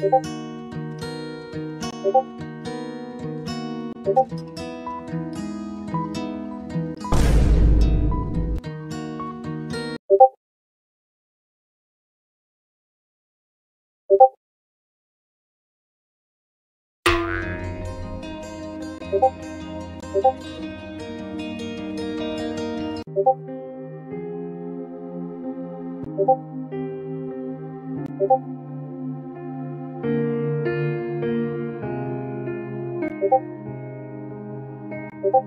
you 고고 고고